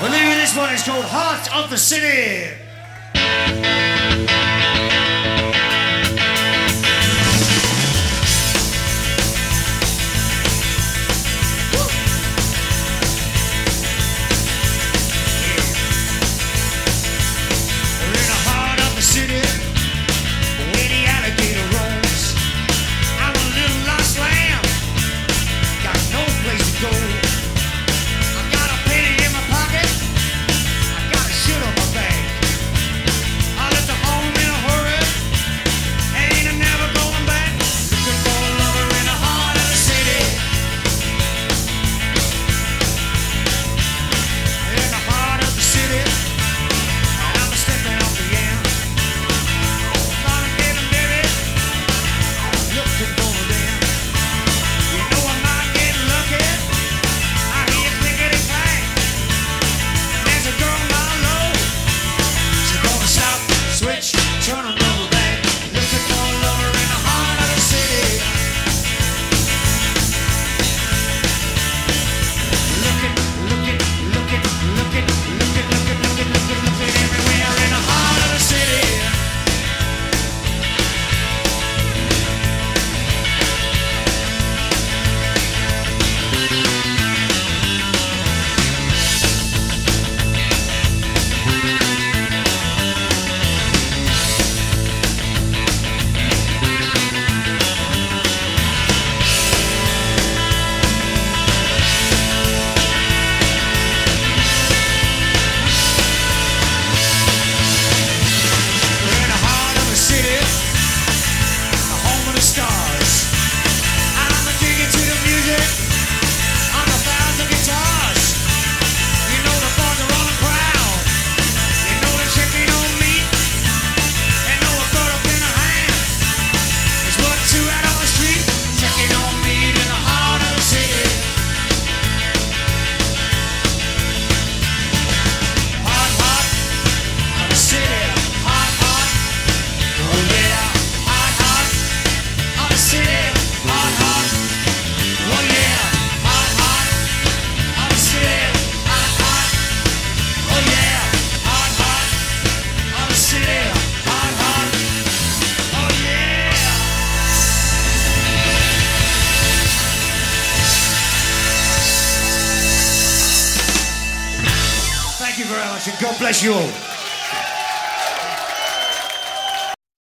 We'll you this one. It's called Heart of the City. Thank you very much and God bless you all.